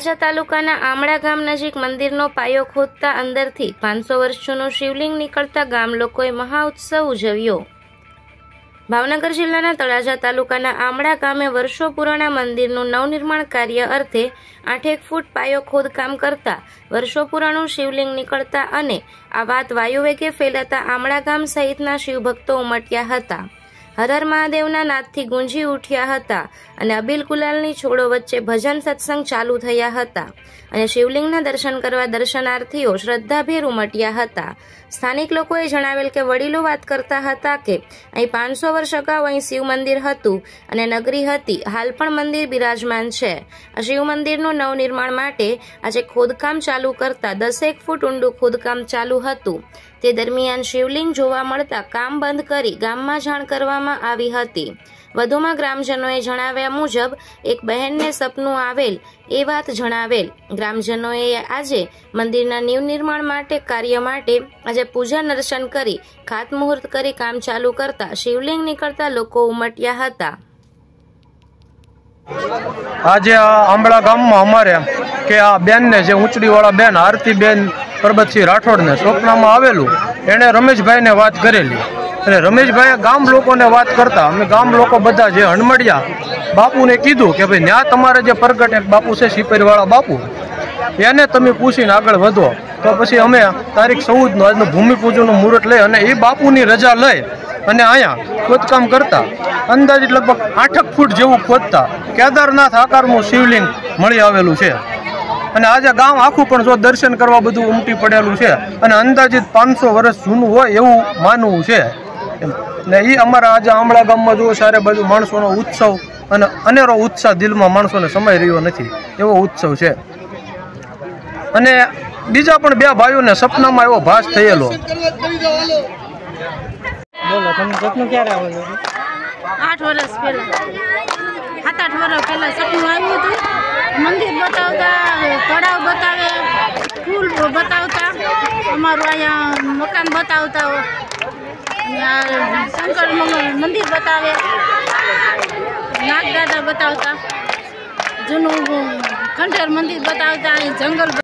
તળાજા તાલુકાના આમળા ગામ નજીક મંદિરનો પાયો ખોદતા અંદરથી પાંચસો વર્ષ જૂનું શિવલિંગ નીકળતા ગામ લોકોએ મહા ઉત્સવ ઉજવ્યો. ભાવનગર જિલ્લાના તળાજા તાલુકાના આમળા ગામે વર્ષો પુરાણા મંદિરનું નવનિર્માણ કાર્ય અર્થે આઠેક ફૂટ પાયો ખોદકામ કરતા વર્ષો પુરાણું શિવલિંગ નીકળતા અને આ વાત વાયુવેગે ફેલાતા આમળા ગામ સહિતના શિવભક્તો ઉમટ્યા હતા. હરહર મહાદેવના નાદથી ગુંજી ઉઠ્યા હતા અને અબિલ કુલાલની છોડો વચ્ચે ભજન સત્સંગ ચાલુ થયા હતા અને શિવલિંગના દર્શન કરવા દર્શનાર્થીઓ શ્રદ્ધાભેર ઉમટ્યા હતા. સ્થાનિક લોકોએ જણાવેલ કે વડીલો વાત કરતા હતા કે, અહીં પાંચસો વર્ષ અગાઉ અહીં શિવ મંદિર હતું અને નગરી હતી. હાલ પણ મંદિર બિરાજમાન છે. આ શિવ મંદિરનું નવનિર્માણ માટે આજે ખોદકામ ચાલુ કરતા દસેક ફૂટ ઊંડું ખોદકામ ચાલુ હતું. તે દરમિયાન શિવલિંગ જોવા મળતા કામ બંધ કરી ગામમાં જાણ કરવામાં આવી હતી. વધુમાં ગ્રામજનોએ જણાવ્યા મુજબ, એક બહેનને સપનું આવેલ એ વાત જણાવેલ. ગ્રામજનોએ આજે મંદિરના નવનિર્માણ માટે કાર્ય માટે આજે પૂજા દર્શન કરી ખાતમુહૂર્ત કરી કામ ચાલુ કરતા શિવલિંગ નીકળતા લોકો ઉમટ્યા હતા. આજે આંબળા ગામમાં અમારે કે આ બેનને જે ઊંચડીવાળા બેન, આરતીબેન પરબતસિંહ રાઠોડને સ્વપ્નમાં આવેલું, એણે રમેશભાઈને વાત કરેલી. અને રમેશભાઈએ ગામ લોકોને વાત કરતા, અમે ગામ લોકો બધા જે હણમડિયા બાપુને કીધું કે ભાઈ ત્યાં તમારે જે પ્રગટ એક બાપુ છે સિપરીવાળા બાપુ, એને તમે પૂછીને આગળ વધો. તો પછી અમે તારીખ ચૌદનું આજનું ભૂમિપૂજનનું મુહૂર્ત લઈ અને એ બાપુની રજા લઈ અને અહીંયા ખોદકામ કરતા. અંદાજિત લગભગ આઠક ફૂટ જેવું ખોદતા. કેદારનાથ આકારનું શિવલિંગ મળી આવેલું છે. અને આજે ગામ આખું પણ જો દર્શન કરવા બધું ઉમટી પડેલું છે અને અંદાજિત પાંચસો વર્ષ જૂનું હોય એવું માનવું છે. ને એ અમારા આજે આમળા ગામમાં જુઓ સારે બાજુ માણસોનો ઉત્સવ અને અનેરો ઉત્સાહ દિલમાં માણસોને સમાઈ રહ્યો નથી એવો ઉત્સવ છે. અને બીજા પણ બે ભાઈઓને સપનામાં એવો ભાસ થયેલો. બોલો તમને સપનું ક્યારે આવેલું આઠ વર્ષ પહેલા. સાત આઠ વર્ષ પહેલા સપનું આવ્યું હતું. મંદિર બતાવતા તળાવ બતાવે, ફૂલ બતાવતા. અમારું અહીંયા મકાન બતાવતા શંકર મંદિર બતાવે. નાગદાદા બતાવતા. જૂનું ખંડેર મંદિર બતાવતા. અહીં જંગલ